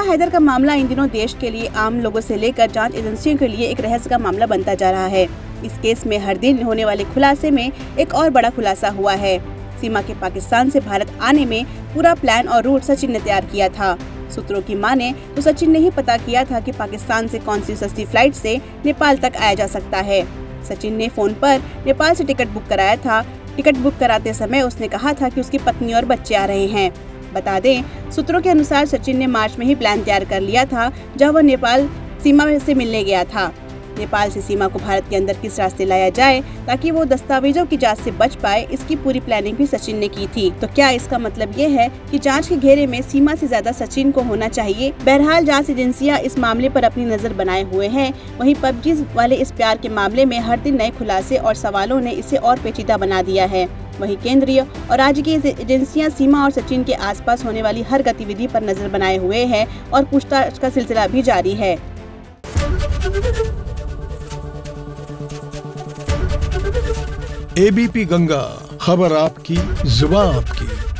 हैदर का मामला इन दिनों देश के लिए आम लोगों से लेकर जाँच एजेंसियों के लिए एक रहस्य का मामला बनता जा रहा है। इस केस में हर दिन होने वाले खुलासे में एक और बड़ा खुलासा हुआ है। सीमा के पाकिस्तान से भारत आने में पूरा प्लान और रूट सचिन ने तैयार किया था। सूत्रों की माने तो सचिन ने ही पता किया था कि पाकिस्तान से कौन सी सस्ती फ़्लाइट से नेपाल तक आया जा सकता है। सचिन ने फ़ोन पर नेपाल से टिकट बुक कराया था। टिकट बुक कराते समय उसने कहा था कि उसकी पत्नी और बच्चे आ रहे हैं। बता दें सूत्रों के अनुसार सचिन ने मार्च में ही प्लान तैयार कर लिया था जब वह नेपाल सीमा से मिलने गया था। नेपाल से सीमा को भारत के अंदर किस रास्ते लाया जाए, ताकि वो दस्तावेजों की जाँच से बच पाए, इसकी पूरी प्लानिंग भी सचिन ने की थी। तो क्या इसका मतलब ये है कि जाँच के घेरे में सीमा से ज़्यादा सचिन को होना चाहिए? बहरहाल, जाँच एजेंसियाँ इस मामले पर अपनी नज़र बनाए हुए हैं। वहीं पबजी वाले इस प्यार के मामले में हर दिन नए खुलासे और सवालों ने इसे और पेचीदा बना दिया है। वहीं केंद्रीय और राज्य की एजेंसियाँ सीमा और सचिन के आसपास होने वाली हर गतिविधि पर नज़र बनाए हुए हैं और पूछताछ का सिलसिला भी जारी है। एबीपी गंगा, खबर आपकी जुबा आपकी।